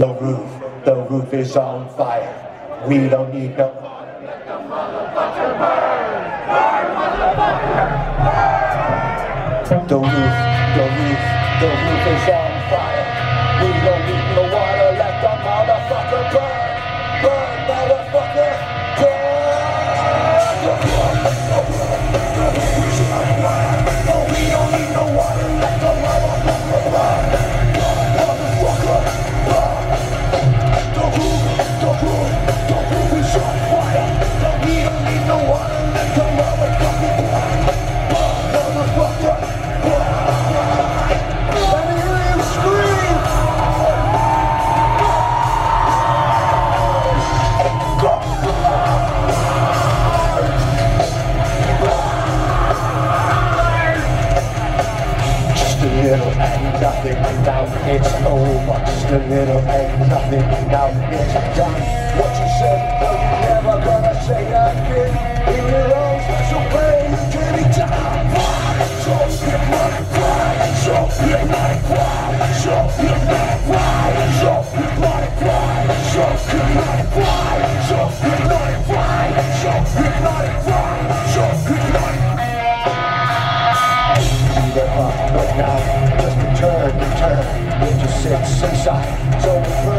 The roof, the roof is on fire. We don't need no. The roof, the roof, the roof is on fire. We don't need no water. Let the motherfucker burn. Burn, motherfucker, burn. Nothing, now it's over. Just a little and nothing, now it's done. What you said, no, you're never gonna say again. Just return, return. Just sits inside, so